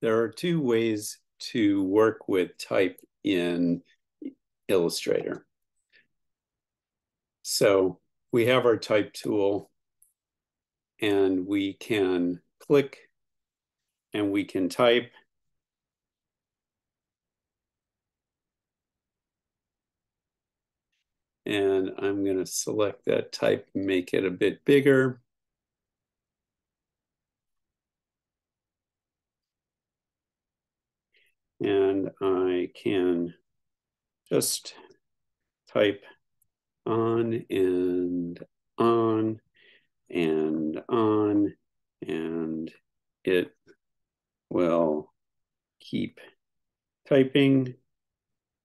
there are two ways to work with type in Illustrator. So we have our type tool and we can click and we can type. And I'm going to select that type, make it a bit bigger. And I can just type on and on and on and it will keep typing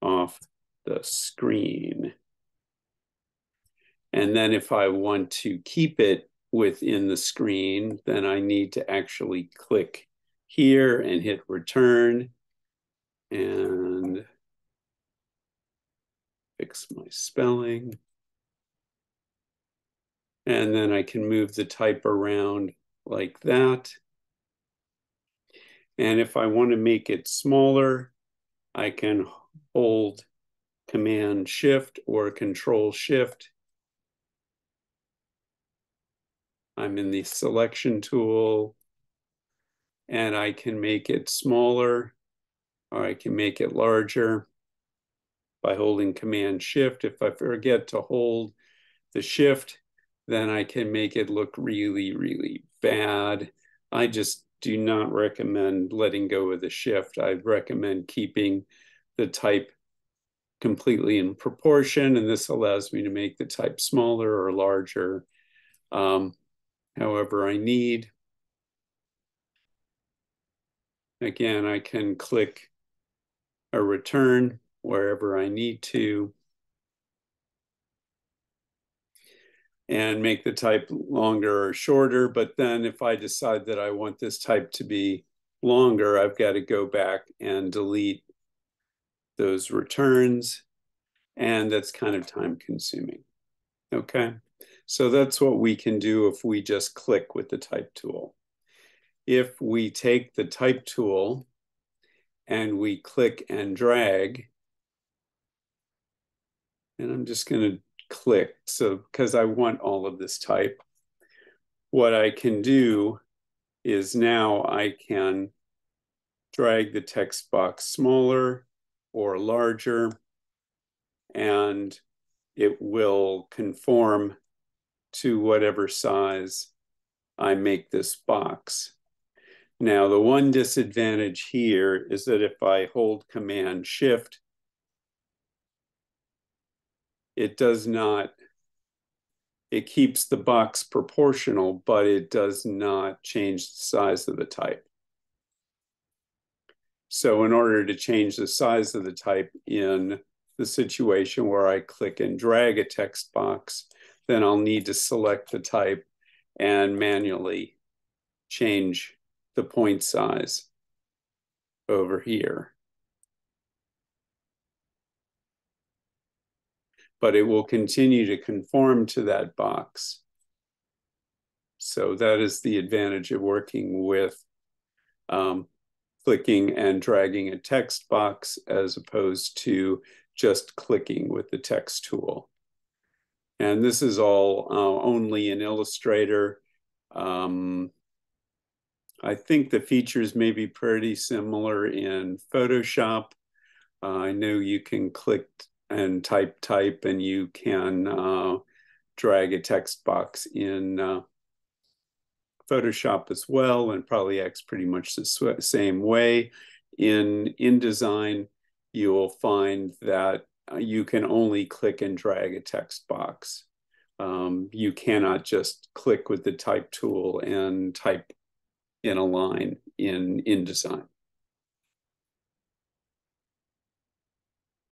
off the screen. And then if I want to keep it within the screen, then I need to actually click here and hit return and fix my spelling. And then I can move the type around like that. And if I want to make it smaller, I can hold Command Shift or Control Shift. I'm in the selection tool and I can make it smaller or I can make it larger by holding Command Shift. If I forget to hold the Shift, then I can make it look really, really bad. I just do not recommend letting go of the Shift. I recommend keeping the type completely in proportion, and this allows me to make the type smaller or larger, um, however I need. Again, I can click a return wherever I need to and make the type longer or shorter. But then if I decide that I want this type to be longer, I've got to go back and delete those returns. And that's kind of time consuming. Okay. So that's what we can do if we just click with the type tool. If we take the type tool and we click and drag. And I'm just going to click. So, because I want all of this type, what I can do is now I can drag the text box smaller or larger, and it will conform to whatever size I make this box. Now, the one disadvantage here is that if I hold Command Shift, it does not, it keeps the box proportional, but it does not change the size of the type. So in order to change the size of the type in the situation where I click and drag a text box, then I'll need to select the type and manually change the point size over here. But it will continue to conform to that box. So that is the advantage of working with um, clicking and dragging a text box as opposed to just clicking with the text tool. And this is all uh, only in Illustrator. Um, I think the features may be pretty similar in Photoshop. Uh, I know you can click and type type and you can uh, drag a text box in uh, Photoshop as well and probably acts pretty much the same way. In InDesign, you will find that uh, you can only click and drag a text box. Um, you cannot just click with the type tool and type in a line in InDesign.